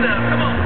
now. Come on.